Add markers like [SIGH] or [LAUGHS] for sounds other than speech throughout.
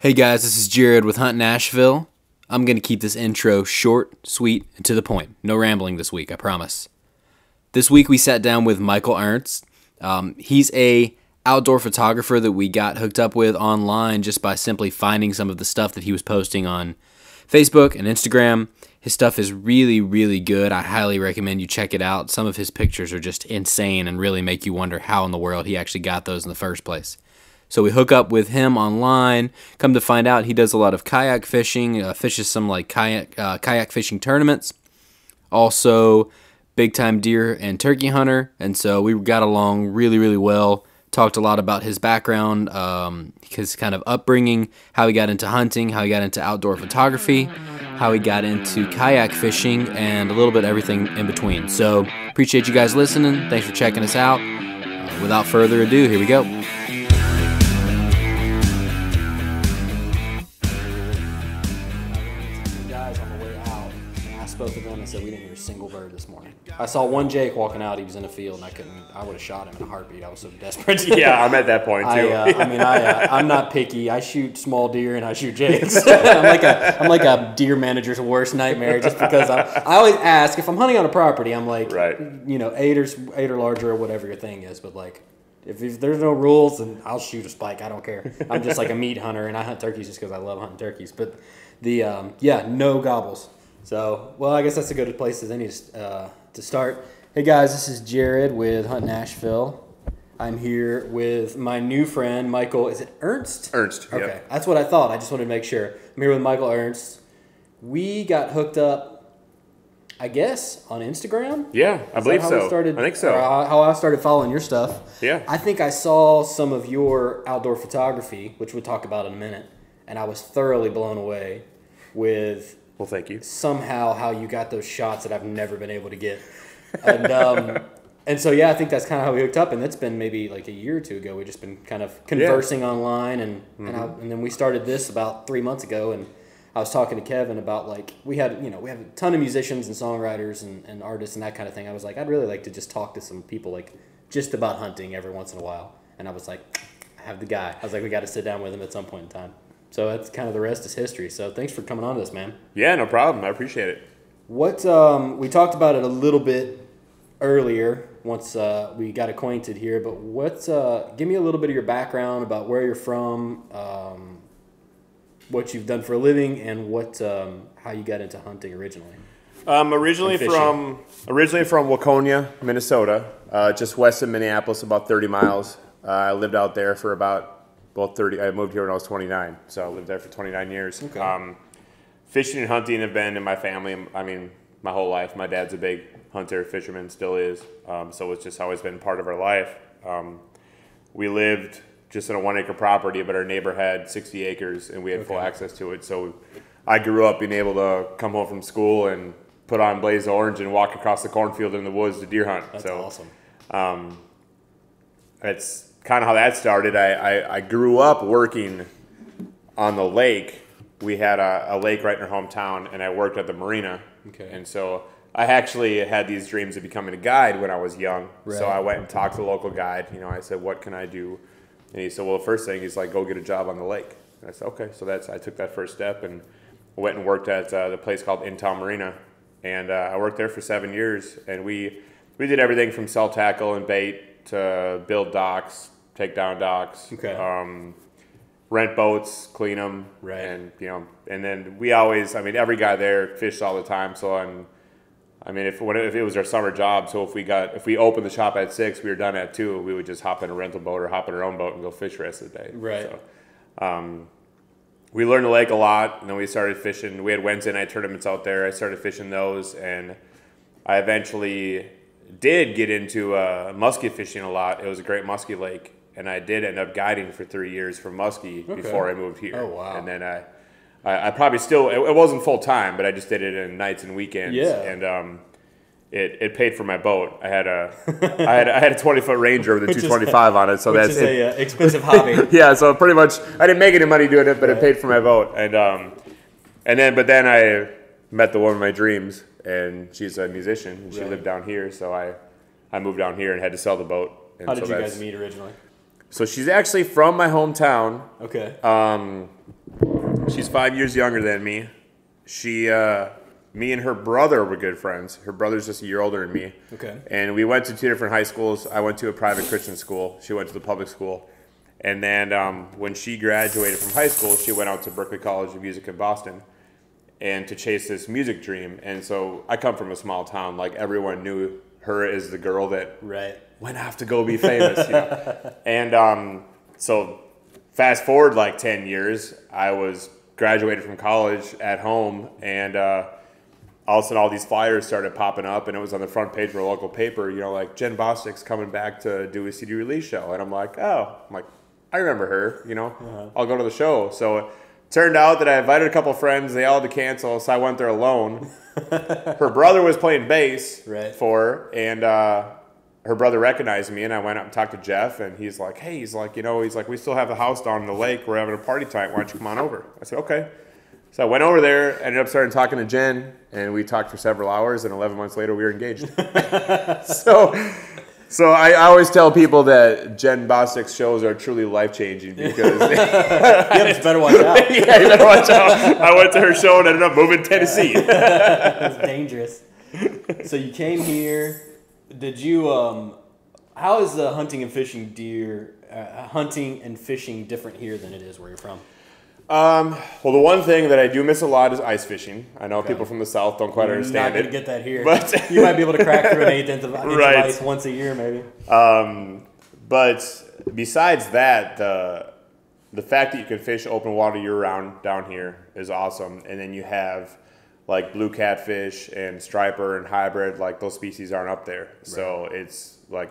Hey guys, this is Jared with Hunt Nashville. I'm going to keep this intro short, sweet, and to the point. No rambling this week, I promise. This week we sat down with Michael Ernst. Um, he's a outdoor photographer that we got hooked up with online just by simply finding some of the stuff that he was posting on Facebook and Instagram. His stuff is really, really good. I highly recommend you check it out. Some of his pictures are just insane and really make you wonder how in the world he actually got those in the first place. So we hook up with him online. Come to find out, he does a lot of kayak fishing, uh, fishes some like kayak uh, kayak fishing tournaments. Also, big time deer and turkey hunter, and so we got along really, really well. Talked a lot about his background, um, his kind of upbringing, how he got into hunting, how he got into outdoor photography, how he got into kayak fishing, and a little bit everything in between. So appreciate you guys listening. Thanks for checking us out. Uh, without further ado, here we go. I saw one Jake walking out. He was in the field, and I couldn't. I would have shot him in a heartbeat. I was so [LAUGHS] desperate. yeah, I'm at that point too. I, uh, I mean, I, uh, I'm not picky. I shoot small deer and I shoot jakes. [LAUGHS] [LAUGHS] I'm like a I'm like a deer manager's worst nightmare just because I, I always ask if I'm hunting on a property. I'm like, Right. you know, eight or eight or larger or whatever your thing is. But like, if, if there's no rules, then I'll shoot a spike. I don't care. I'm just like a meat hunter, and I hunt turkeys just because I love hunting turkeys. But the um, yeah, no gobbles. So well, I guess that's a good place as any uh, to start. Hey guys, this is Jared with Hunt Nashville. I'm here with my new friend Michael. Is it Ernst? Ernst. Okay, Yep. that's what I thought. I just wanted to make sure. I'm here with Michael Ernst. We got hooked up, I guess, on Instagram. Yeah, I Is believe so. started, I think so. how I started following your stuff. Yeah. I think I saw some of your outdoor photography, which we'll talk about in a minute, and I was thoroughly blown away with Well, thank you. somehow how you got those shots that I've never been able to get. And um, [LAUGHS] and so yeah, I think that's kind of how we hooked up, and that's been maybe like a year or two ago. We've just been kind of conversing online, and and, I, Mm-hmm. and then we started this about three months ago, and I was talking to Kevin about like we had you know we have a ton of musicians and songwriters and, and artists and that kind of thing. I was like I'd really like to just talk to some people like just about hunting every once in a while, and I was like I have the guy. I was like we got to sit down with him at some point in time. So that's kind of the rest is history. So thanks for coming on to this, man. Yeah, no problem. I appreciate it. What um, we talked about it a little bit earlier once uh, we got acquainted here, but what? Uh, give me a little bit of your background about where you're from, um, what you've done for a living, and what um, how you got into hunting originally. Um, originally from originally from Waconia, Minnesota, uh, just west of Minneapolis, about 30 miles. Uh, I lived out there for about about 30. I moved here when I was 29, so I lived there for 29 years. Okay. Um, fishing and hunting have been in my family. I mean, my whole life. My dad's a big hunter, fisherman, still is. Um, so it's just always been part of our life. Um, we lived just in a one acre property, but our neighbor had 60 acres and we had full access to it. So I grew up being able to come home from school and put on Blaze Orange and walk across the cornfield in the woods to deer hunt. That's so awesome. that's kind of how that started. I, I, I grew up working on the lake. We had a, a lake right in our hometown, and I worked at the marina. Okay. And so I actually had these dreams of becoming a guide when I was young. Right. So I went and talked to the local guide. You know, I said, "What can I do?" And he said, "Well, the first thing is like go get a job on the lake." And I said, "Okay." So that's I took that first step and went and worked at uh, the place called In Town Marina, and uh, I worked there for seven years. And we we did everything from sell tackle and bait to build docks, take down docks, Okay. um, rent boats, clean them, Right. And you know, and then we always, I mean, every guy there fished all the time. So I'm, I mean, if when if it was our summer job, so if we got if we opened the shop at six, we were done at two. We would just hop in a rental boat or hop in our own boat and go fish the rest of the day. Right. So, um, we learned the lake a lot, and then we started fishing. We had Wednesday night tournaments out there. I started fishing those, and I eventually did get into uh, muskie fishing a lot. It was a great muskie lake, and I did end up guiding for three years for muskie Okay. before I moved here. Oh, wow. And then I, I, I probably still it, it wasn't full time, but I just did it in nights and weekends. Yeah. And um, it, it paid for my boat. I had a I had I had a twenty foot Ranger with a [LAUGHS] two twenty five on it, so that's is it, a uh, expensive hobby. [LAUGHS] yeah, so pretty much I didn't make any money doing it, but it paid for my boat. And um, and then but then I met the woman of my dreams, and she's a musician, and she Right. lived down here, so I I moved down here and had to sell the boat. And How did so you guys meet originally? So she's actually from my hometown. Okay. Um, She's five years younger than me. She, uh, me and her brother were good friends. Her brother's just a year older than me. Okay. And we went to two different high schools. I went to a private Christian school. She went to the public school. And then um, when she graduated from high school, she went out to Berklee College of Music in Boston and to chase this music dream. And so I come from a small town. Like everyone knew her as the girl that Right. went off to go be famous. You know? [LAUGHS] and um, so fast forward like 10 years, I was graduated from college at home and uh, all of a sudden all these flyers started popping up and it was on the front page of a local paper, you know, like Jen Bostic's coming back to do a CD release show. And I'm like, oh, I'm like, I remember her, you know, I'll go to the show. So turned out that I invited a couple friends, they all had to cancel, so I went there alone. [LAUGHS] her brother was playing bass Right. for her, and uh, her brother recognized me, and I went up and talked to Jeff, and he's like, "Hey, he's like, you know, he's like, we still have the house down in the lake. We're having a party tonight. Why don't you come on over?" I said, "Okay." So I went over there, ended up starting talking to Jen, and we talked for several hours, and 11 months later, we were engaged. [LAUGHS] [LAUGHS] so, so I, I always tell people that Jen Bostic's shows are truly life changing because [LAUGHS] Yep, better watch out. [LAUGHS] yeah, you better watch out. I went to her show and ended up moving to Tennessee. [LAUGHS] It's dangerous. So you came here. Did you? Um, how is the hunting and fishing deer, uh, hunting and fishing different here than it is where you're from? Um, well, the one thing that I do miss a lot is ice fishing. I know people from the south don't quite You're understand not it. get that here, But- [LAUGHS] you might be able to crack through an eighth inch of, inch of ice once a year, maybe. Um, but besides that, the the fact that you can fish open water year round down here is awesome. And then you have like blue catfish and striper and hybrid, like those species aren't up there. So it's like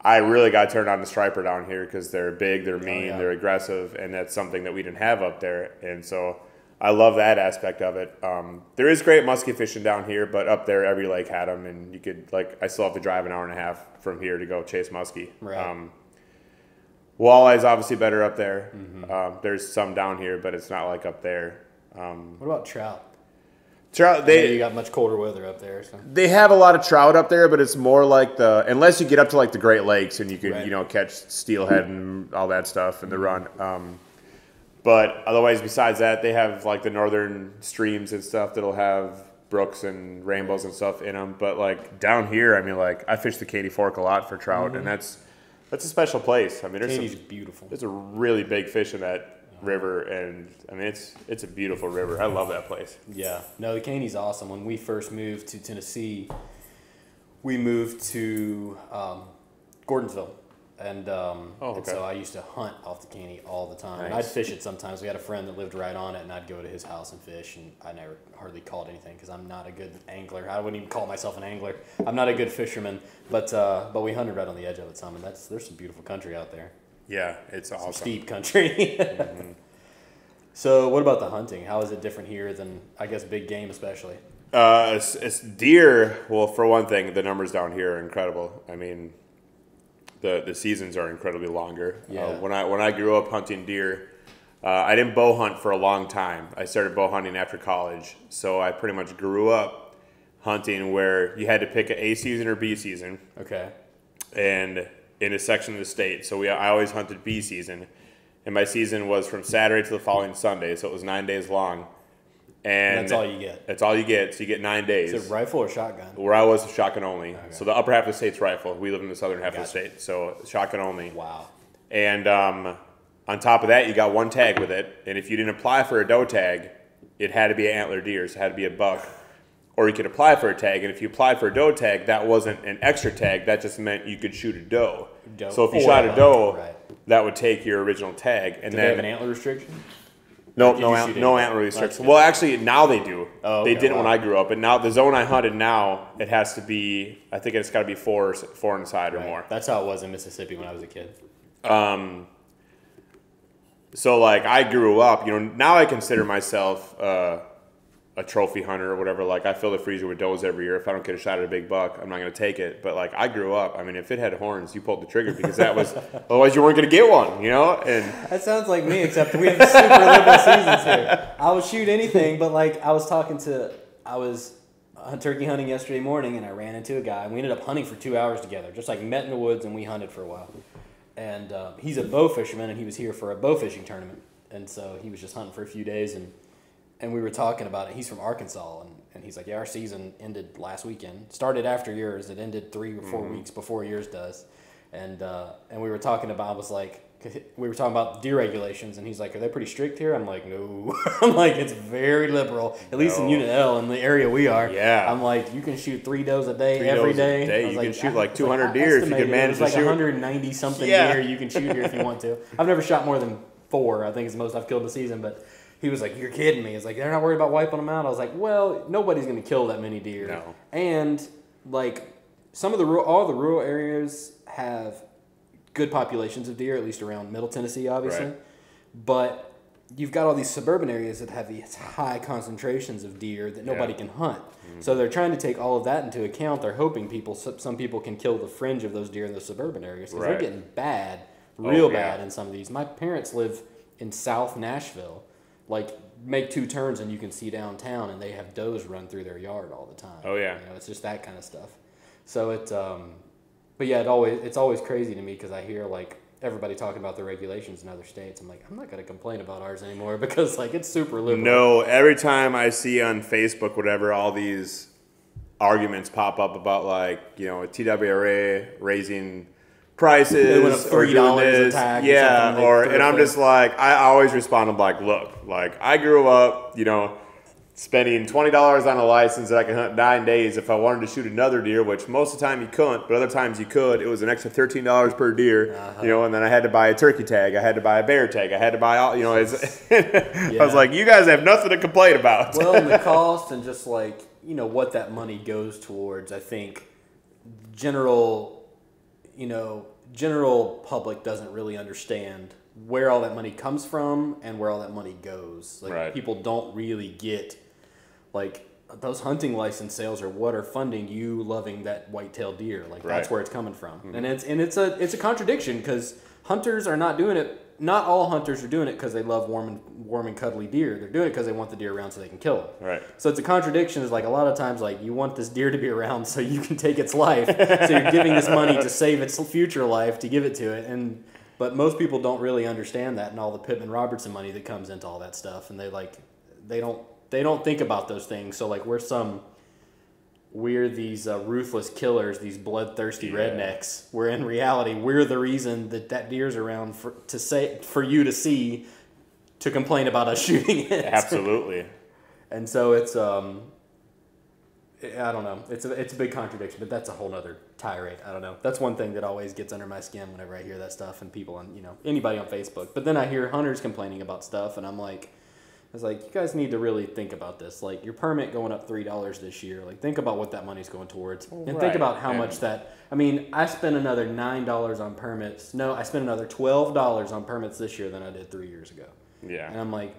I really got turned on to striper down here because they're big, they're mean, yeah. they're aggressive, and that's something that we didn't have up there. And so I love that aspect of it. Um, there is great muskie fishing down here, but up there every lake had them, and you could like I still have to drive an hour and a half from here to go chase muskie. Right. Um, Walleye's obviously better up there. Mm-hmm. Um, there's some down here, but it's not like up there. Um, What about trout? Trout, They, you got much colder weather up there. So. they have a lot of trout up there, but it's more like the unless you get up to like the Great Lakes and you can Right. you know catch steelhead and all that stuff in the run. Um, but otherwise, besides that, they have like the northern streams and stuff that'll have brooks and rainbows and stuff in them. But like down here, I mean, like I fish the Caney Fork a lot for trout, and that's that's a special place. I mean, there's some, beautiful. there's a really big fish in that river, and I mean it's it's a beautiful river. I love that place. Yeah, no, the Caney's awesome. When we first moved to Tennessee, we moved to um, Gordonsville, and, um, Oh, and so I used to hunt off the Caney all the time. And I'd fish it sometimes. We had a friend that lived right on it, and I'd go to his house and fish. And I never hardly caught anything because I'm not a good angler. I wouldn't even call myself an angler. I'm not a good fisherman, but uh, but we hunted right on the edge of it some, and that's there's some beautiful country out there. Yeah, it's awesome. Steep country. [LAUGHS] So, what about the hunting? How is it different here than I guess big game, especially? Uh, it's, it's deer. Well, for one thing, the numbers down here are incredible. I mean, the the seasons are incredibly longer. Yeah. Uh, when I when I grew up hunting deer, uh, I didn't bow hunt for a long time. I started bow hunting after college, so I pretty much grew up hunting where you had to pick a A season or B season, Okay. and in a section of the state. So we I always hunted B season, and my season was from Saturday to the following Sunday, so it was nine days long. And That's all you get. That's all you get. So you get nine days. Is it rifle or shotgun? Where I was, shotgun only. So the upper half of the state's rifle. We live in the southern half of the state, so shotgun only. Wow. And um, on top of that, you got one tag with it. And if you didn't apply for a doe tag, it had to be an antler deer, so it had to be a buck. Or you could apply for a tag, and if you applied for a doe tag, that wasn't an extra tag. That just meant you could shoot a doe. Doe. So if you shot a doe, right. that would take your original tag. And Do they have an antler restriction? no, no, shoot no antler restrictions. That's Well, actually, now they do. Oh, They didn't when. I grew up, and now the zone I hunted now it has to be. I think it's got to be four, four inside or more. That's how it was in Mississippi when I was a kid. Um, So like I grew up, you know. Now I consider myself uh, a trophy hunter or whatever. Like I fill the freezer with does every year. If I don't get a shot at a big buck, I'm not going to take it. But like I grew up. I mean, if it had horns, you pulled the trigger because that was. [LAUGHS] otherwise, you weren't going to get one. You know. And That sounds like me, except we have super liberal seasons here. [LAUGHS] I would shoot anything, but like I was talking to, I was uh, turkey hunting yesterday morning, and I ran into a guy. and We ended up hunting for two hours together, just like met in the woods, and we hunted for a while. And uh, he's a bow fisherman, and he was here for a bow fishing tournament. and so he was just hunting for a few days, and and we were talking about it. He's from Arkansas, and, and he's like, yeah, our season ended last weekend. Started after yours. It ended three or 4 weeks before yours does, and uh, and we were talking about. I was like, We were talking about deer regulations, and he's like, "Are they pretty strict here?" I'm like, "No." [LAUGHS] I'm like, "It's very liberal, at least in Unit L, in the area we are." Yeah. I'm like, "You can shoot three does a day Three every day." day. You can shoot like 200 I deer if you can manage to like shoot. 190 something Yeah. deer you can shoot here if you want to. I've never shot more than four. I think is the most I've killed in a season. But he was like, "You're kidding me." It's like they're not worried about wiping them out. I was like, "Well, nobody's gonna kill that many deer." No. And like some of the rural, all the rural areas have good populations of deer, at least around Middle Tennessee, obviously. Right. But you've got all these suburban areas that have these high concentrations of deer that nobody Yeah. can hunt. Mm-hmm. So they're trying to take all of that into account. They're hoping people, some some people can kill the fringe of those deer in the suburban areas because Right. they're getting bad, Oh, real yeah. bad in some of these. My parents live in South Nashville. Like, make two turns and you can see downtown, and they have does run through their yard all the time. Oh, yeah. you know, it's just that kind of stuff. So it, um, but yeah, it always it's always crazy to me because I hear like everybody talking about the regulations in other states. I'm like, I'm not gonna complain about ours anymore [LAUGHS] because like it's super liberal. No, every time I see on Facebook, whatever, all these arguments pop up about like you know TWRA raising prices They went up or doing $3 a this, tag or yeah, or and I'm just like I always respond. I'm like, look, like I grew up, you know. Spending twenty dollars on a license that I can hunt nine days. If I wanted to shoot another deer, which most of the time you couldn't, but other times you could, it was an extra thirteen dollars per deer. Uh-huh. You know, and then I had to buy a turkey tag, I had to buy a bear tag, I had to buy all. You know, it's, [LAUGHS] I was like, you guys have nothing to complain about. [LAUGHS] well, and the [LAUGHS] cost and just like you know what that money goes towards. I think general, you know, general public doesn't really understand where all that money comes from and where all that money goes. Like Right. people don't really get like those hunting license sales are what are funding you loving that white-tailed deer. Like that's Right. Mm-hmm. where it's coming from. And it's and it's a it's a contradiction because hunters are not doing it. Not all hunters are doing it because they love warm and warm and cuddly deer. They're doing it because they want the deer around so they can kill them. Right. So it's a contradiction. Is like a lot of times, like you want this deer to be around so you can take its life. so you're giving this money to save its future life to give it to it, and but most people don't really understand that and all the Pittman Robertson money that comes into all that stuff, and they like they don't they don't think about those things. So like we're some we're these uh, ruthless killers, these bloodthirsty Yeah. rednecks. Where in reality, we're the reason that that deer's around for to say for you to see, to complain about us [LAUGHS] shooting it. Absolutely. [LAUGHS] And so it's um, I don't know. It's a it's a big contradiction, but that's a whole other tirade. I don't know. That's one thing that always gets under my skin whenever I hear that stuff and people on you know anybody on Facebook. But then I hear hunters complaining about stuff, and I'm like. Was like, you guys need to really think about this. Like your permit going up three dollars this year. Like think about what that money's going towards, and think about how and- much that. I mean, I spent another nine dollars on permits. No, I spent another twelve dollars on permits this year than I did three years ago. Yeah, and I'm like,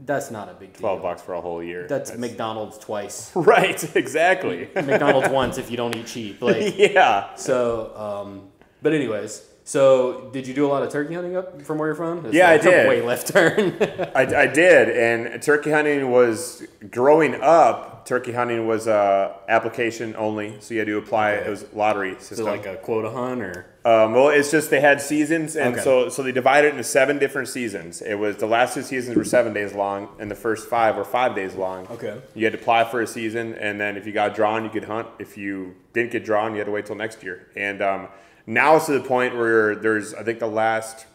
that's not a big deal. Twelve bucks for a whole year. That's McDonald's twice. [LAUGHS] Right. Exactly. [LAUGHS] McDonald's once if you don't eat cheap. Like [LAUGHS] yeah. so. Um, but anyways, so did you do a lot of turkey hunting up from where you're from? It's Yeah, I like a did. Way left turn. [LAUGHS] I, I did, and turkey hunting was growing up. Turkey hunting was uh, application only, so you had to apply. Okay. It was lottery system. like a quota hunt or? Um, well, it's just they had seasons, and Okay. so so they divided it into seven different seasons. It was the last two seasons were seven days long, and the first five were five days long. Okay. You had to apply for a season, and then if you got drawn, you could hunt. If you didn't get drawn, you had to wait till next year. And um, now it's to the point where there's, I think, the last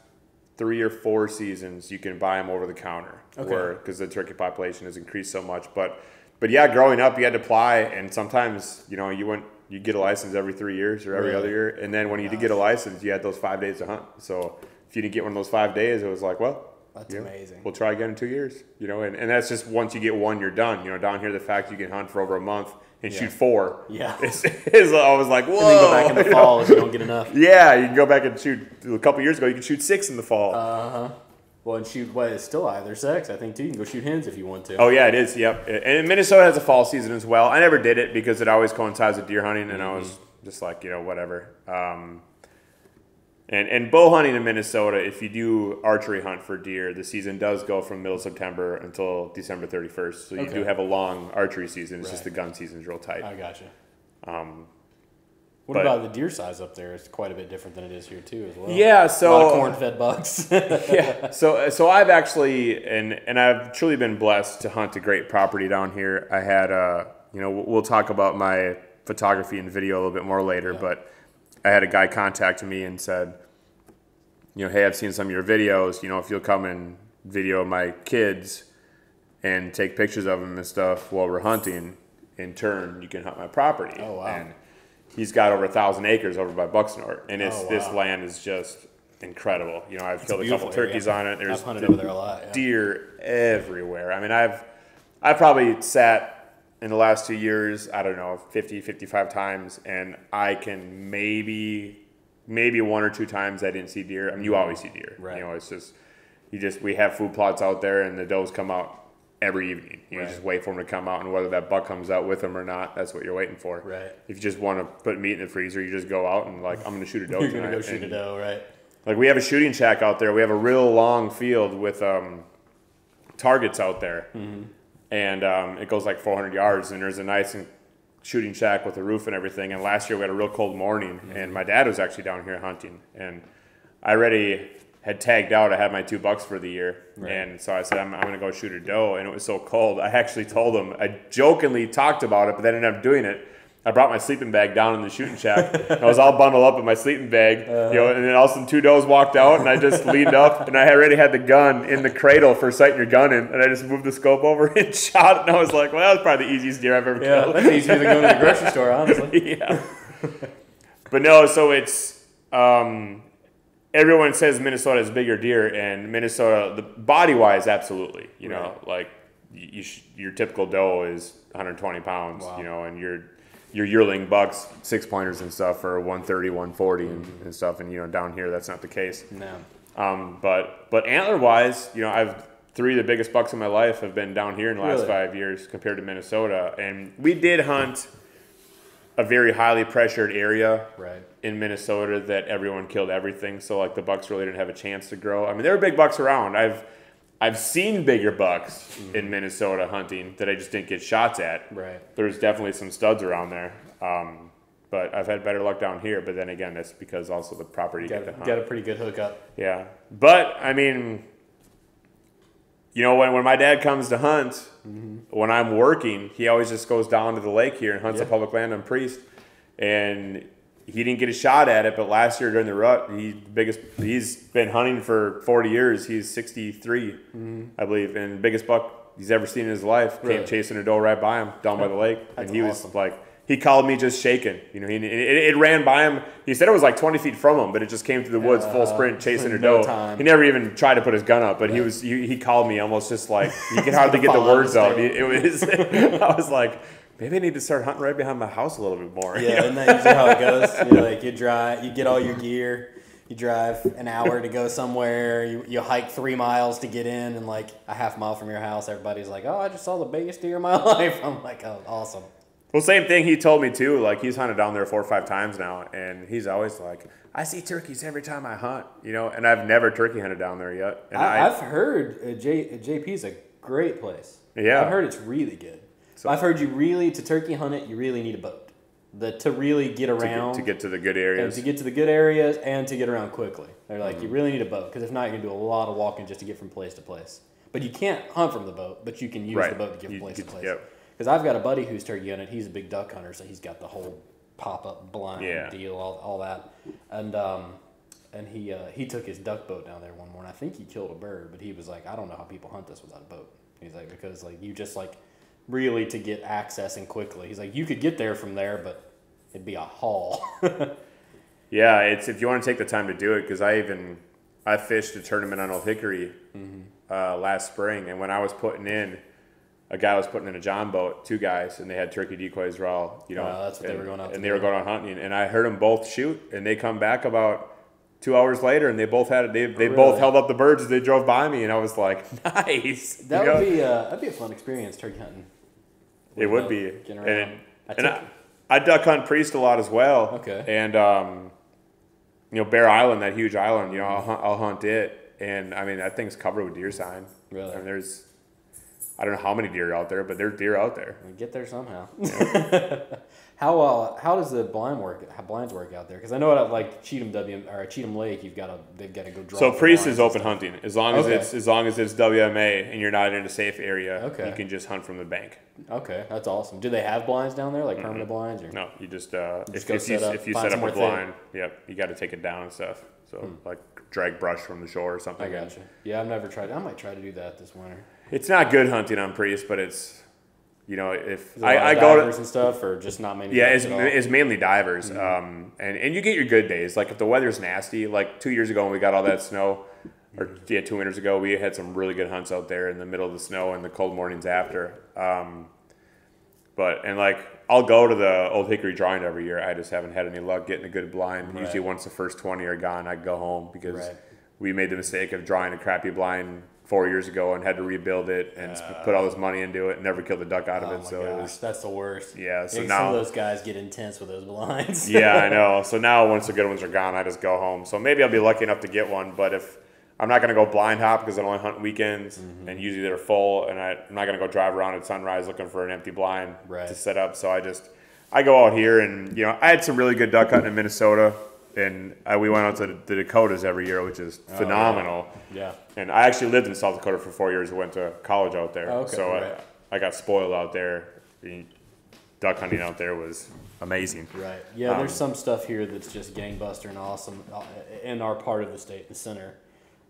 three or four seasons you can buy them over the counter, Okay. because the turkey population has increased so much. But but yeah, growing up, you had to apply, and sometimes you know you went. You get a license every three years or every Really? other year, and then when you did get a license, you had those five days to hunt. So if you didn't get one of those five days, it was like, well, That's you know, amazing. We'll try again in two years, you know, and, and that's just once you get one, you're done. You know, down here, the fact you can hunt for over a month and Yeah. shoot four, Yeah. [LAUGHS] is, is I was like, whoa. And then go back in the you know? fall if you don't get [LAUGHS] enough. Yeah, you can go back and shoot. A couple years ago, you could shoot six in the fall. Uh huh. Well, and shoot. Well, it's still either sex. I think too. You can go shoot hens if you want to. oh yeah, it is. Yep, and Minnesota has a fall season as well. I never did it because it always coincides with deer hunting, and I was Mm-hmm. just like, you know, whatever. Um, and and bow hunting in Minnesota, if you do archery hunt for deer, the season does go from middle of September until December 31st. So you Okay. do have a long archery season. It's just the gun season's real tight. I gotcha. What But- about the deer size up there? It's quite a bit different than it is here too, as well. Yeah, a lot of so corn-fed bucks. [LAUGHS] yeah, so so I've actually and and I've truly been blessed to hunt a great property down here. I had uh, you know, we'll talk about my photography and video a little bit more later, but I had a guy contact me and said, you know, hey, I've seen some of your videos. You know, if you'll come and video my kids and take pictures of them and stuff while we're hunting, in turn, you can hunt my property. Oh, wow. And he's got over a thousand acres over by Bucksnort, and it's, Oh, this land is just incredible. You know, I've killed a beautiful couple turkeys area. on it. There's I've hunted over there a lot. Yeah. deer everywhere. I mean, I've I've probably sat in the last two years, I don't know, 50, 55 times, and I can maybe maybe one or two times I didn't see deer. I mean, you always see deer. Right. You know, it's just you just we have food plots out there, and the does come out every evening. You know, Right. just wait for them to come out, and whether that buck comes out with them or not, that's what you're waiting for. Right. If you just want to put meat in the freezer, you just go out and like I'm going to shoot a doe [LAUGHS] You're gonna go shoot a doe, right? like we have a shooting shack out there. We have a real long field with um, targets out there, and um, it goes like 400 yards. And there's a nice and shooting shack with a roof and everything. And last year we had a real cold morning, and my dad was actually down here hunting, and I already had tagged out. I had my two bucks for the year, Right. and so I said I'm, I'm going to go shoot a doe. And it was so cold. I actually told him. I jokingly talked about it, but then ended up doing it. I brought my sleeping bag down in the shooting shack. I was all bundled up in my sleeping bag, you know, and then all of a sudden two does walked out, and I just leaned up, and I already had the gun in the cradle for sighting your gun in, and I just moved the scope over [LAUGHS] and shot it, and I was like, well, that was probably the easiest deer I've ever Yeah, killed. that's easier than going to the grocery [LAUGHS] store, honestly. yeah. but no, so it's um, everyone says Minnesota is bigger deer, and Minnesota, the body wise, absolutely. You know, like you, you sh- your typical doe is 120 pounds. Wow. You know, and your your yearling bucks, six pointers and stuff, are 130, 140 and, and stuff. And you know, down here, that's not the case. No. Um, but but antler wise, you know, I've three of the biggest bucks in my life have been down here in the last Really? five years compared to Minnesota, and we did hunt a very highly pressured area Right. in Minnesota that everyone killed everything. So like the bucks really didn't have a chance to grow. I mean, there were big bucks around. I've I've seen bigger bucks in Minnesota hunting that I just didn't get shots at. Right. There's definitely some studs around there. Um, but I've had better luck down here. But then again, that's because also the property Got, hunt. got a pretty good hookup. Yeah. But I mean, you know, when, when my dad comes to hunt, when I'm working, he always just goes down to the lake here and hunts Yeah. the public land on Priest. And he didn't get a shot at it, but last year during the rut, he biggest he's been hunting for 40 years. He's 63, I believe, and biggest buck he's ever seen in his life. Really? Came chasing a doe right by him down by the lake, That's and he awesome. was like. He called me just shaking. You know, he, it, it ran by him. He said it was like 20 feet from him, but it just came through the woods full sprint chasing [LAUGHS] a doe. He never even tried to put his gun up, but he was he, he called me almost just like you can [LAUGHS] hardly get the words out. It was [LAUGHS] I was like maybe I need to start hunting right behind my house a little bit more. you Yeah, know? isn't that usually how it [LAUGHS] goes? You're like you drive, you get all your gear, you drive an hour to go somewhere, you, you hike three miles to get in, and like a half mile from your house, everybody's like, "Oh, I just saw the biggest deer of my [LAUGHS] life." I'm like, "Oh, awesome." Well, same thing he told me too. Like he's hunted down there four or five times now, and he's always like, I see turkeys every time I hunt, you know. And I've never turkey hunted down there yet. And I, I've heard uh, J, JP's a great place. Yeah. I've heard it's really good. I've heard you really to turkey hunt it, you really need a boat. The to really get to, around get, to get to the good and areas. to get to the good areas and to get around quickly. They're like, Mm-hmm. you really need a boat because if not, you're gonna do a lot of walking just to get from place to place. But you can't hunt from the boat, but you can use Right. the boat to get from place get- to place. yep. Because I've got a buddy who's turkey hunted. He's a big duck hunter, so he's got the whole pop up blind Yeah. deal, all, all that. And um, and he uh, he took his duck boat down there one morning. I think he killed a bird, but he was like, I don't know how people hunt this without a boat. He's like, because like you just like really to get access and quickly. He's like, you could get there from there, but it'd be a haul. [LAUGHS] Yeah, it's if you want to take the time to do it, because I even I fished a tournament on Old Hickory Mm-hmm. uh, last spring, and when I was putting in, a guy was putting in a John boat, two guys, and they had turkey decoys raw, you know, Wow, that's what they were going out and they were going out hunting, and I heard them both shoot, and they come back about two hours later, and they both had it. they they both held up the birds as they drove by me, and I was like, [LAUGHS] nice. that you would know? be uh, that'd be a fun experience, turkey hunting. It would be. getting And. I and I, I duck hunt priest a lot as well. Okay. And um, you know, Bear Island, that huge island. You know, I'll hunt, I'll hunt it, and I mean that thing's covered with deer sign. Really? I mean, there's, I don't know how many deer are out there, but there's deer out there. We get there somehow. [LAUGHS] How uh, how does the blind work? How blinds work out there? Because I know at like Cheatham W or Cheatham Lake, you've got to they've got to go draw. So Priest is open hunting as long as Okay. it's as long as it's WMA and you're not in a safe area. Okay. You can just hunt from the bank. Okay, that's awesome. Do they have blinds down there, like permanent blinds? Or? No, you just uh, Just if, go if you set up, if you find set up a somewhere thick. blind, yep, you got to take it down and stuff. So like drag brush from the shore or something. I gotcha. Yeah, I've never tried. I might try to do that this winter. It's not good hunting on Priest, but it's you know if Is there a lot I, I go to and stuff, or just not many. Yeah, it's? Mm-hmm. mainly divers. Um, and, and you get your good days. Like if the weather's nasty, like two years ago when we got all that snow, or Mm-hmm. yeah, two winters ago, we had some really good hunts out there in the middle of the snow and the cold mornings after. Um, but, and like, I'll go to the Old Hickory drawing every year. I just haven't had any luck getting a good blind. Right. Usually once the first 20 are gone, I go home because Right. we made the mistake of drawing a crappy blind four years ago and had to rebuild it and sp- put all this money into it and never killed a duck out of Oh it. So gosh, it was that's the worst. Yeah, so some now- of those guys get intense with those blinds. yeah, I [LAUGHS] know. So now once the good ones are gone, I just go home. So maybe I'll be lucky enough to get one, but if I'm not gonna go blind hop because I only hunt weekends Mm-hmm. and usually they're full, and I, I'm not gonna go drive around at sunrise looking for an empty blind Right. to set up. So I just I go out here and you know I had some really good duck hunting in Minnesota, and I, we went out to the, Dakotas every year, which is Oh, phenomenal. yeah. And I actually lived in South Dakota for four years. I went to college out there, Oh, okay, so right. I, I got spoiled out there. The duck hunting out there was amazing. Right. Yeah, there's Um, some stuff here that's just gangbuster and awesome uh, in our part of the state, the center.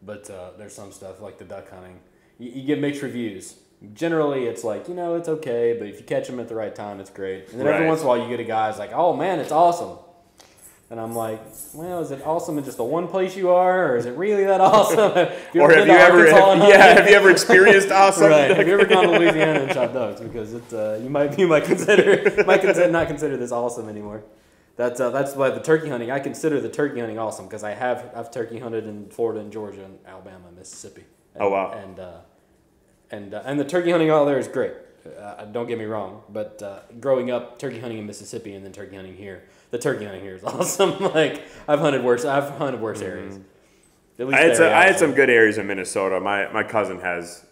But uh, there's some stuff like the duck hunting. You, you get mixed reviews. Generally, it's like you know it's okay, but if you catch them at the right time, it's great. And then every once in a while, you get a guy's like, "Oh man, it's awesome," and I'm like, "Well, is it awesome in just the one place you are, or is it really that [LAUGHS] awesome?" [LAUGHS] have you Or [LAUGHS] have you ever, have, yeah, have you ever experienced awesome? right. Have you ever gone to Louisiana and shot ducks? Because it, uh, you might you might consider might consider not consider this awesome anymore. That's uh, that's why the turkey hunting. I consider the turkey hunting awesome because I have I've turkey hunted in Florida and Georgia and Alabama and Mississippi. And, Oh, wow. And uh, and uh, and the turkey hunting out there is great. Uh, don't get me wrong, but uh, growing up turkey hunting in Mississippi and then turkey hunting here, the turkey hunting here is [LAUGHS] awesome. like I've hunted worse. I've hunted worse areas. Mm-hmm. I had, some, I had some good areas in Minnesota. My, my cousin has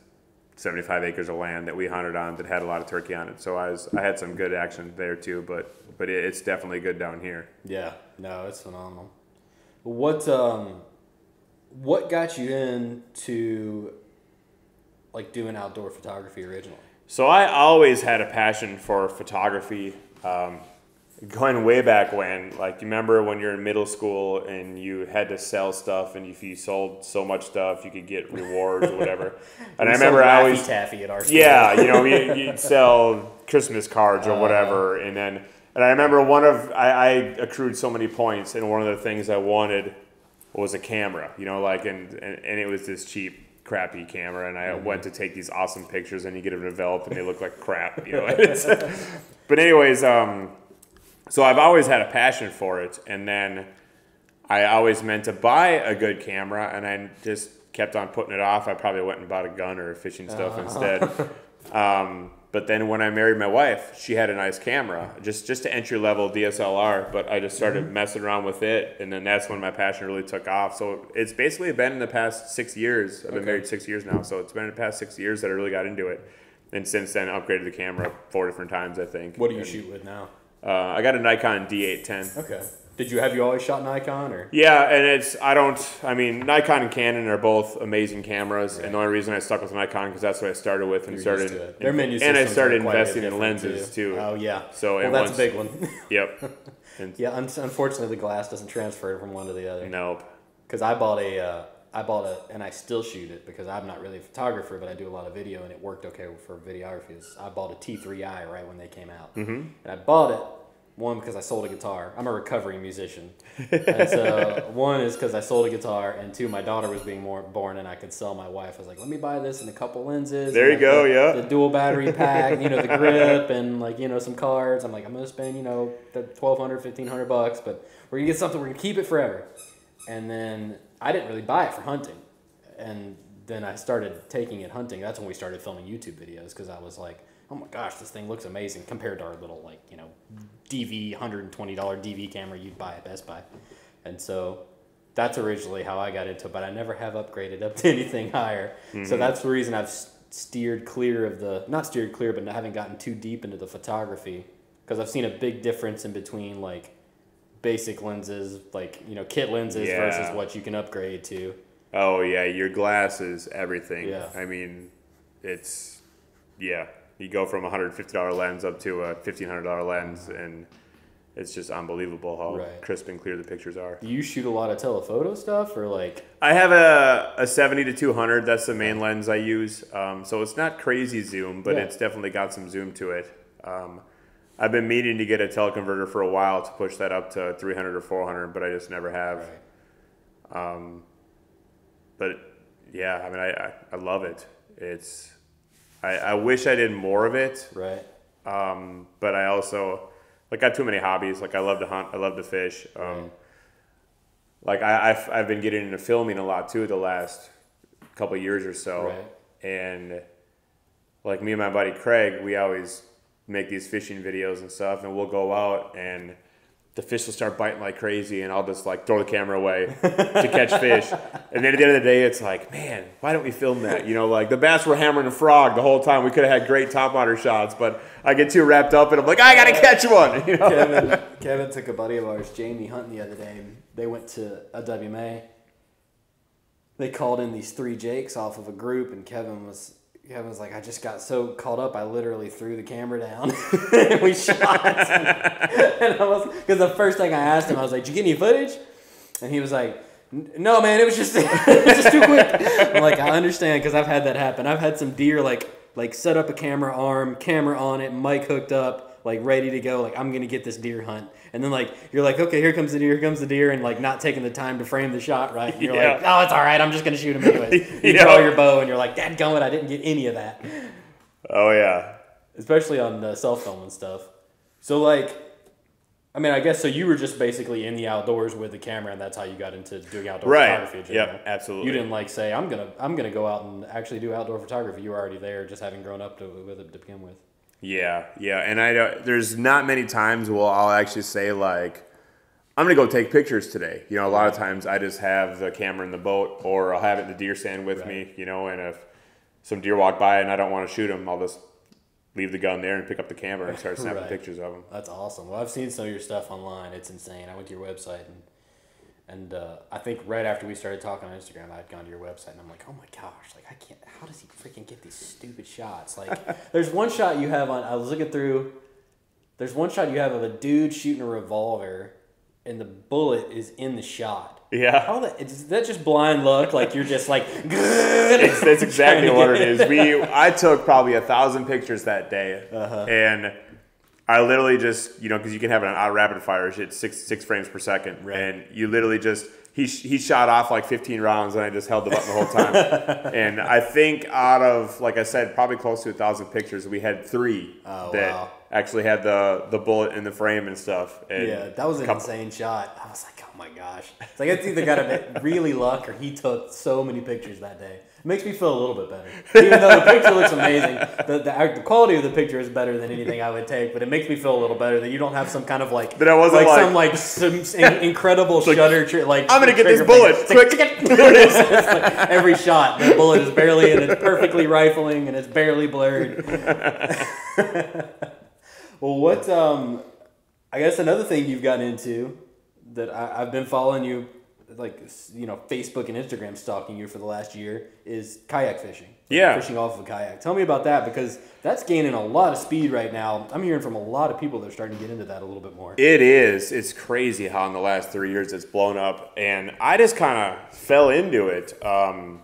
75 acres of land that we hunted on that had a lot of turkey on it. So I was I had some good action there too. But but it, it's definitely good down here. Yeah, no, it's phenomenal. What um, what got you into like doing outdoor photography originally? So I always had a passion for photography. Um, going way back when, like you remember when you're in middle school and you had to sell stuff, and if you sold so much stuff, you could get rewards or whatever. [LAUGHS] And I remember I always taffy at our school. Yeah, you know, you, [LAUGHS] you'd sell Christmas cards or whatever, and then and I remember one of I, I accrued so many points, and one of the things I wanted was a camera, you know, like and and, and it was this cheap crappy camera and I went to take these awesome pictures and you get them developed and they look like crap, you know. [LAUGHS] But anyways, um so I've always had a passion for it and then I always meant to buy a good camera, and I just kept on putting it off. I probably went and bought a gun or fishing stuff instead. Um, but then when I married my wife, she had a nice camera, just just an entry level DSLR. But I just started messing around with it, and then that's when my passion really took off. So it's basically been in the past six years. I've been Okay. married six years now, so it's been in the past six years that I really got into it. And since then, upgraded the camera four different times, I think. What do you And, shoot with now? Uh, I got a Nikon D810. Okay. Did you have you always shot Nikon or? Yeah, and it's I don't I mean Nikon and Canon are both amazing cameras, and the only reason I stuck with Nikon because that's what I started with and You're started used it. Their menu and I started are quite a bit investing in lenses too. Oh yeah. So well, that's once- a big one. [LAUGHS] Yep. And yeah, un- unfortunately, the glass doesn't transfer from one to the other. nope. Because I bought a, uh, I bought a, and I still shoot it because I'm not really a photographer, but I do a lot of video, and it worked okay for videography. I bought a T3i right when they came out, mm-hmm. and I bought it one because I sold a guitar. I'm a recovering musician, [LAUGHS] and so one is because I sold a guitar, and two, my daughter was being more born, and I could sell my wife. I was like, let me buy this and a couple lenses. There you like, go, the, yeah. The dual battery [LAUGHS] pack, you know, the grip, and like you know some cards. I'm like, I'm gonna spend you know the 1200 1500 bucks, but we're gonna get something. We're gonna keep it forever. And then I didn't really buy it for hunting. And then I started taking it hunting. That's when we started filming YouTube videos because I was like, oh my gosh, this thing looks amazing compared to our little, like, you know, DV, $120 DV camera you'd buy at Best Buy. And so that's originally how I got into it, but I never have upgraded up to [LAUGHS] anything higher. So mm-hmm. that's the reason I've steered clear of the, not steered clear, but I haven't gotten too deep into the photography Because I've seen a big difference in between like basic lenses, like you know kit lenses Yeah. versus what you can upgrade to. Oh yeah, your glasses, everything. Yeah. I mean, it's yeah. You go from a hundred fifty dollar lens up to a fifteen hundred dollar lens, and it's just unbelievable how Right. crisp and clear the pictures are. Do you shoot a lot of telephoto stuff or like? I have a, a 70 to 200. That's the main lens I use. Um, so it's not crazy zoom, but Yeah. it's definitely got some zoom to it. Um, I've been meaning to get a teleconverter for a while to push that up to 300 or 400, but I just never have. But yeah, I mean, I, I, I love it. It's I, I wish I did more of it, Right. um, but I also like I have too many hobbies. Like I love to hunt, I love to fish. Um, Like I, I've I've been getting into filming a lot too the last couple years or so, Right. and like me and my buddy Craig, we always make these fishing videos and stuff, and we'll go out and the fish will start biting like crazy, and I'll just like throw the camera away to catch fish. [LAUGHS] And then at the end of the day, it's like, man, why don't we film that? You know, like the bass were hammering a frog the whole time. We could have had great top water shots, but I get too wrapped up, and I'm like, I gotta catch one. You know? Kevin, [LAUGHS] Kevin took a buddy of ours, Jamie, hunting the other day. They went to a WMA. They called in these three Jakes off of a group, and Kevin was Kevin was like, I just got so caught up, I literally threw the camera down [LAUGHS] and we shot. [LAUGHS] and I was because the first thing I asked him, I was like, Did you get any footage? And he was like. No, man, it was just [LAUGHS] it was just too quick. I'm like, I understand because I've had that happen. I've had some deer like like set up a camera arm, camera on it, mic hooked up, like ready to go. Like I'm gonna get this deer hunt, and then like you're like, okay, here comes the deer, here comes the deer, and like not taking the time to frame the shot right. And you're Yeah. like, oh, it's all right. I'm just gonna shoot him anyways. [LAUGHS] You Yeah. draw your bow, and you're like, Dad, going, I didn't get any of that, Oh yeah, especially on uh, cell phone and stuff. So like. I mean, I guess so. You were just basically in the outdoors with the camera, and that's how you got into doing outdoor Right. photography. Yep, absolutely. You didn't like say, "I'm gonna, I'm gonna go out and actually do outdoor photography." You were already there, just having grown up to, with it to begin with. Yeah, yeah, and I don't, there's not many times where I'll actually say like, I'm gonna go take pictures today. You know, a lot of times I just have the camera in the boat, or I'll have it in the deer stand with me. You know, and if some deer walk by and I don't want to shoot them, I'll just leave the gun there and pick up the camera and start [LAUGHS] snapping Right. pictures of them. That's awesome. Well, I've seen some of your stuff online. It's insane. I went to your website and and uh, I think right after we started talking on Instagram, I had gone to your website and I'm like, oh my gosh, like I can't. How does he freaking get these stupid shots? Like, [LAUGHS] there's one shot you have on. I was looking through. There's one shot you have of a dude shooting a revolver, and the bullet is in the shot. Yeah. How that is that just blind luck? Like you're just like good. That's, that's exactly what it is. We I took probably a thousand pictures that day, Uh-huh. and I literally just you know because you can have it on rapid fire, It's six six frames per second, Right. and you literally just he he shot off like 15 rounds, and I just held the button the whole time. [LAUGHS] and I think out of like I said, probably close to a thousand pictures, we had three Oh, that wow. actually had the the bullet in the frame and stuff. And Yeah, that was an couple- insane shot. I was like, oh my gosh. It's like it's either got to be [LAUGHS] really luck or he took so many pictures that day. Makes me feel a little bit better. Even though the picture looks amazing, [LAUGHS] the, the, the quality of the picture is better than anything I would take, but it makes me feel a little better that you don't have some kind of like, That I wasn't like, like- some like some in- incredible [LAUGHS] shutter, tri- like I'm gonna get this bullet, quick. [LAUGHS] like every shot, the bullet is barely and it's perfectly rifling and it's barely blurred. well, what um, I guess another thing you've gotten into that I, I've been following you, like you know, Facebook and Instagram stalking you for the last year is kayak fishing. Yeah. fishing off of a kayak. Tell me about that because that's gaining a lot of speed right now. I'm hearing from a lot of people that are starting to get into that a little bit more. It is. It's crazy how in the last three years it's blown up, and I just kind of fell into it. Um,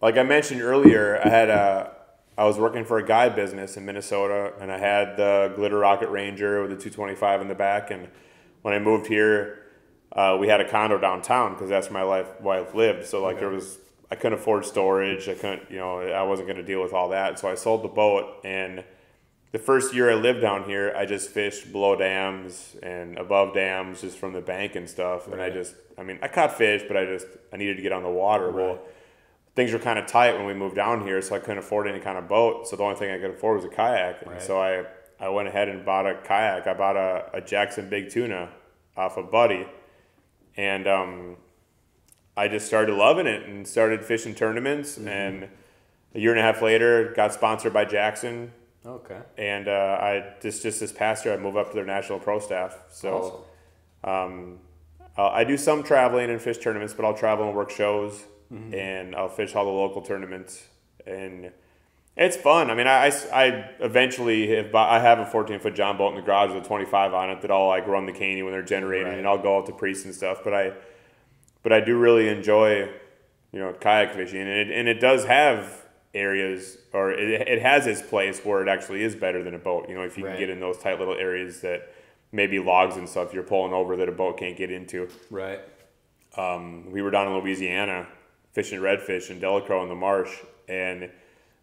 like I mentioned earlier, I had a, I was working for a guide business in Minnesota, and I had the Glitter Rocket Ranger with the 225 in the back. And when I moved here, uh, we had a condo downtown because that's where my life wife lived. So like there was, I couldn't afford storage. I couldn't, you know, I wasn't going to deal with all that. So I sold the boat and the first year I lived down here, I just fished below dams and above dams just from the bank and stuff. And I just, I mean, I caught fish, but I just, I needed to get on the water. Well, things were kind of tight when we moved down here, so I couldn't afford any kind of boat. So the only thing I could afford was a kayak. And Right. so I, I went ahead and bought a kayak. I bought a, a Jackson Big Tuna off of Buddy. And um, I just started loving it and started fishing tournaments. Mm-hmm. And a year and a half later, got sponsored by Jackson. Okay. and uh, I just just this past year I moved up to their national pro staff. So um, I'll, I do some traveling and fish tournaments, but I'll travel and work shows, and I'll fish all the local tournaments, and it's fun. I mean, I, I, I eventually have I have a 14 foot John boat in the garage with a 25 on it that I'll like run the caney when they're generating, Right. and I'll go out to priests and stuff. But I but I do really enjoy, you know, kayak fishing, and it, and it does have areas, or it, it has its place where it actually is better than a boat. You know, if you Right. can get in those tight little areas that maybe logs and stuff you're pulling over that a boat can't get into. Right. Um, we were down in Louisiana fishing redfish and Delacroix in the marsh, and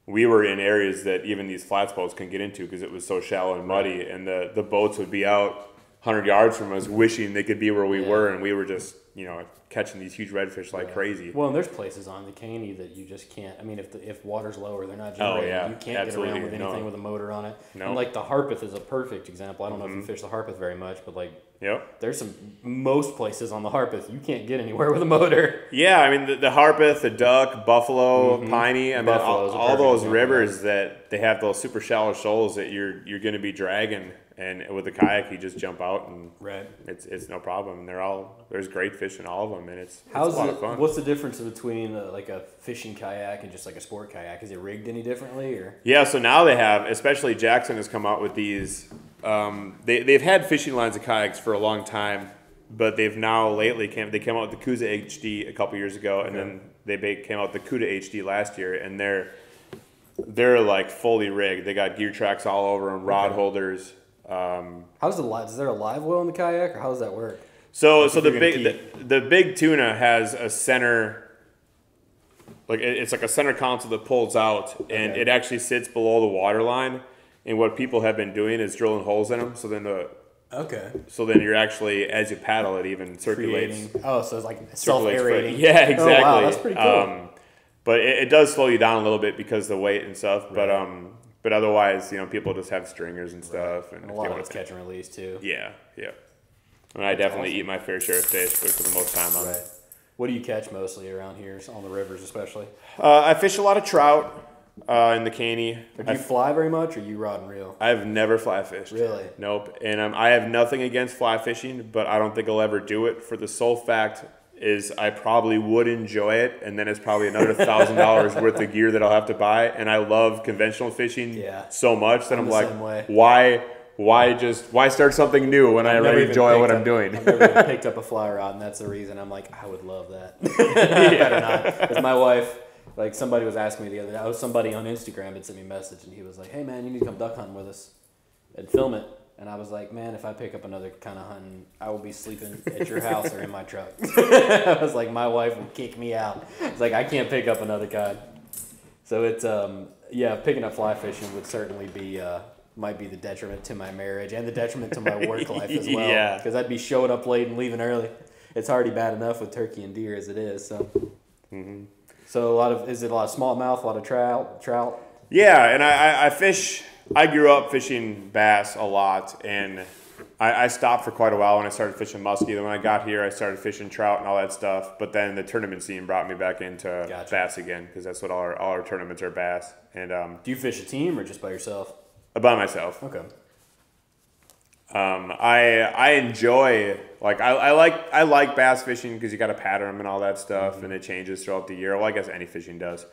we were in areas that even these flats boats couldn't get into because it was so shallow and muddy, and the, the boats would be out 100 yards from us wishing they could be where we Yeah. were, and we were just, you know, catching these huge redfish like crazy. Well, and there's places on the Caney that you just can't. I mean, if the, if water's lower, they're not generating. Oh, generating. yeah, you can't absolutely, get around with no. anything with a motor on it. No. Mm-hmm. And like the Harpeth is a perfect example. I don't know if you fish the Harpeth very much, but like Yep. there's some most places on the Harpeth you can't get anywhere with a motor. [LAUGHS] Yeah, I mean the, the Harpeth, the Duck, Buffalo, Piney. I mean Buffalo all, all those rivers that they have those super shallow shoals that you're you're going to be dragging, and with the kayak you just jump out and Right. it's it's no problem. And they're all there's great fish in all of them, and it's, it's How's a lot it, of fun. What's the difference between uh, like a fishing kayak and just like a sport kayak? Is it rigged any differently or? Yeah, so now they have, especially Jackson has come out with these. Um, they they've had fishing lines of kayaks for a long time, but they've now lately came they came out with the Coosa HD a couple years ago, and then they came out with the Cuda HD last year, and they're they're like fully rigged. They got gear tracks all over them, rod holders. Um, How's the li- is there a live well in the kayak or how does that work? so so the big the, the big tuna has a center. Like it- it's like a center console that pulls out, and Okay. it actually sits below the water line. And what people have been doing is drilling holes in them, so then the Okay. so then you're actually as you paddle, it even circulates. Creating. Oh, so it's like self aerating. [LAUGHS] Yeah, exactly. Oh, wow, that's pretty cool. Um, but it, it does slow you down a little bit because of the weight and stuff. But um, but otherwise, you know, people just have stringers and stuff, and and a lot they of it's catch and release too. yeah, yeah. And I definitely eat my fair share of fish, but for the most time, I'm, Right. What do you catch mostly around here on the rivers, especially? uh, I fish a lot of trout uh, in the caney. Do you fly very much, or you rod and reel? I've never fly fished. Really? Nope. And um, I have nothing against fly fishing, but I don't think I'll ever do it for the sole fact is I probably would enjoy it, and then it's probably another thousand dollars [LAUGHS] worth of gear that I'll have to buy. And I love conventional fishing Yeah. so much that I'm I'm, like, way. why, why just why start something new when I Never already enjoy what picked I'm doing? I've never [LAUGHS] picked up a fly rod, and that's the reason I'm like, I would love that. [LAUGHS] Better not. 'Cause my wife, like somebody was asking me the other day, I was somebody on Instagram had sent me a message, and he was like, Hey man, you need to come duck hunting with us and film it. And I was like, man, if I pick up another kind of hunting, I will be sleeping at your [LAUGHS] house or in my truck. [LAUGHS] I was like, my wife will kick me out. It's like I can't pick up another kind. So it's um yeah, picking up fly fishing would certainly be uh might be the detriment to my marriage and the detriment to my work life as [LAUGHS] well. Yeah. Because I'd be showing up late and leaving early. It's already bad enough with turkey and deer as it is. So. So a lot of is it a lot of smallmouth, a lot of trout, trout. Yeah, and I, I, I fish. I grew up fishing bass a lot, and I, I stopped for quite a while when I started fishing muskie. Then when I got here, I started fishing trout and all that stuff. But then the tournament scene brought me back into Gotcha. bass again because that's what all our, all our tournaments are bass, and um, Do you fish a team or just by yourself? by myself. Okay. Um, I I enjoy like I, I like I like bass fishing because you got to pattern them and all that stuff, Mm-hmm. and it changes throughout the year. Well, I guess any fishing does.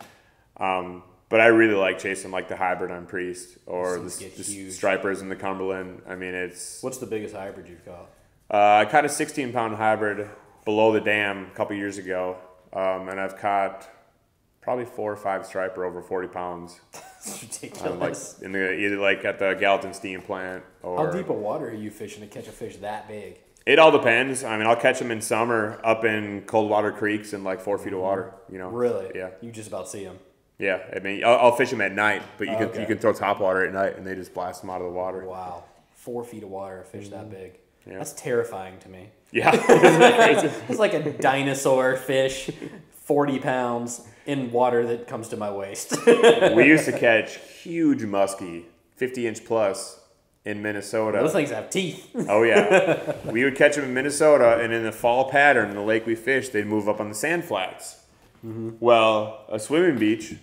Um, but I really like chasing like the hybrid on Priest or the, the stripers in the Cumberland. I mean, it's What's the biggest hybrid you've caught? uh, I caught a 16 pound hybrid below the dam a couple years ago, um, and I've caught probably four or five striper over 40 pounds. [LAUGHS] It's Um, like ridiculous. in the either like at the Gallatin Steam Plant or How deep of water are you fishing to catch a fish that big? It all depends. I mean, I'll catch them in summer up in cold water creeks in like four feet of water. You know. Really? Yeah. You just about see them. Yeah. I mean, I'll, I'll fish them at night, but you can Okay. you can throw top water at night and they just blast them out of the water. Wow. Four feet of water, a fish that big. Mm-hmm. Yeah. That's terrifying to me. Yeah. [LAUGHS] [LAUGHS] It's like a dinosaur fish, 40 pounds in water that comes to my waist. we [LAUGHS] used to catch huge muskie, fifty inch plus, in Minnesota. Those things have teeth. Oh yeah, we would catch them in Minnesota, and in the fall pattern, in the lake we fished, they'd move up on the sand flats. Well, a swimming beach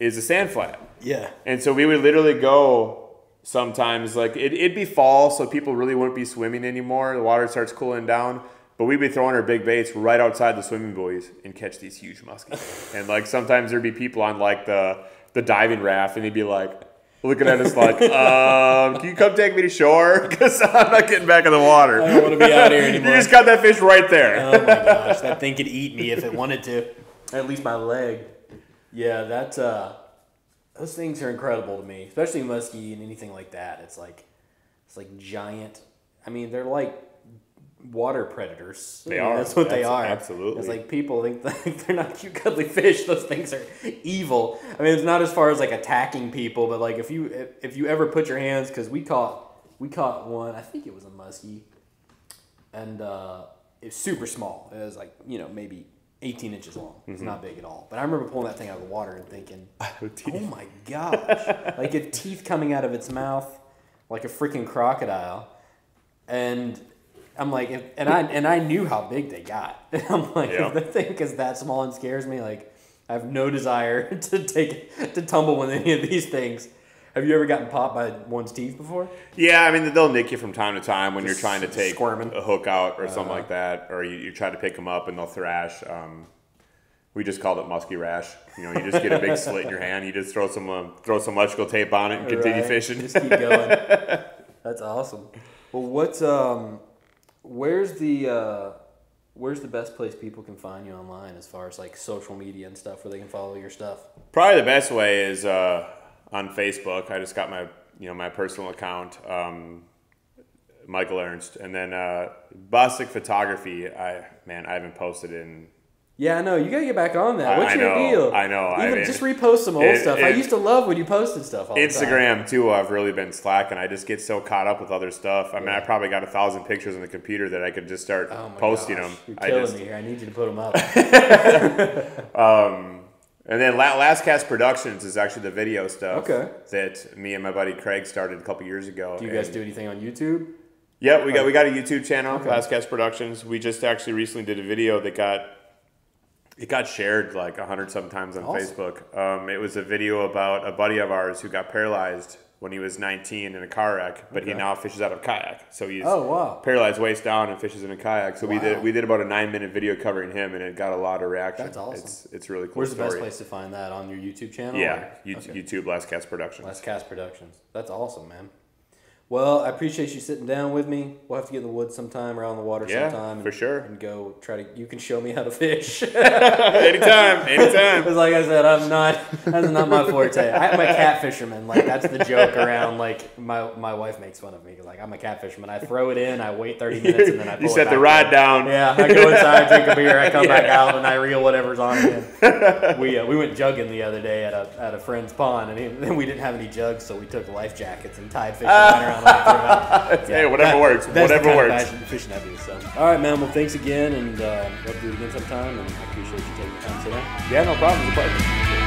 is a sand flat. Yeah. And so we would literally go sometimes, like it, it'd be fall, so people really wouldn't be swimming anymore. The water starts cooling down. But we'd be throwing our big baits right outside the swimming buoys and catch these huge muskies. [LAUGHS] and like sometimes there'd be people on like the the diving raft, and he'd be like looking at us like, [LAUGHS] um, "Can you come take me to shore? [LAUGHS] Because I'm not getting back in the water. I don't want to be out here anymore. you just got that fish right there. oh my gosh, that thing could eat me if it wanted to. At least my leg. Yeah, that uh, those things are incredible to me, especially muskie and anything like that. It's like it's like giant. I mean, they're like water predators. They I mean, are. That's what they are. absolutely. It's like people think think [LAUGHS] they're not cute, cuddly fish. Those things are evil. I mean, it's not as far as like attacking people, but like if you if, if you ever put your hands, because we caught we caught one. I think it was a muskie, and uh, it's super small. It was like you know maybe 18 inches long. It's not big at all. But I remember pulling that thing out of the water and thinking, [LAUGHS] oh my gosh, like it teeth coming out of its mouth like a freaking crocodile, and. I'm like, if, and I and I knew how big they got. [LAUGHS] And I'm like, Yeah. if the thing is that small and scares me, like, I have no desire [LAUGHS] to take to tumble with any of these things. Have you ever gotten popped by one's teeth before? Yeah, I mean they'll nick you from time to time when Just you're trying to take squirming. a hook out or something Uh-huh. like that, or you, you try to pick them up and they'll thrash. Um, we just called it musky rash. You know, you just get a big slit in your hand, you just throw some um, throw some electrical tape on it and continue Right. fishing. Just keep going. [LAUGHS] That's awesome. Well, what's um, where's the uh, where's the best place people can find you online as far as like social media and stuff where they can follow your stuff? Probably the best way is uh, on Facebook. I just got my you know my personal account, um, Michael Ernst, and then uh, Bostic Photography. I man, I haven't posted in Yeah, I know. You gotta get back on that. What's I your know, deal? I know. I Even mean, just repost some old it- stuff. I used to love when you posted stuff. All the time. Instagram too. I've really been slacking. I just get so caught up with other stuff. I mean, I probably got a thousand pictures on the computer that I could just start Oh posting gosh, them. You're I killing just, me here. I need you to put them up. [LAUGHS] [LAUGHS] and then Last Cast Productions is actually the video stuff Okay. that me and my buddy Craig started a couple years ago. Do you guys do anything on YouTube? Yeah, we got we got a YouTube channel, Okay. Last Cast Productions. We just actually recently did a video that got it got shared like a hundred sometimes on Awesome. Facebook. Um, it was a video about a buddy of ours who got paralyzed when he was 19 in a car wreck, but he now fishes out of kayak. So he's Oh wow, paralyzed waist down and fishes in a kayak. So we did we did about a nine minute video covering him, and it got a lot of reaction. That's awesome. It's it's really cool. where's the best place to find that on your YouTube channel? Yeah, you, Okay. YouTube Last Cast Productions. Last Cast Productions. That's awesome, man. Well, I appreciate you sitting down with me. We'll have to get in the woods sometime or out in the water Yeah, sometime. for sure. And go try to. You can show me how to fish. [LAUGHS] [LAUGHS] anytime, anytime. Because like I said, I'm not. That's not my forte. I'm a cat fisherman. Like that's the joke around. Like my my wife makes fun of me like I'm a cat fisherman. I throw it in, I wait 30 minutes, and then I [LAUGHS] pull you it set the rod down. Yeah, I go inside, drink a beer, I come back out, and I reel whatever's on again. we uh, we went jugging the other day at a at a friend's pond, and he, we didn't have any jugs, so we took life jackets and tied fishing line around them. and threw 'em out. hey, whatever That- works. Whatever works. fishing I do. So, all right, man. Well, thanks again, and uh, let's do it again sometime. And I appreciate you taking the time today. Yeah, no problem. It's a pleasure.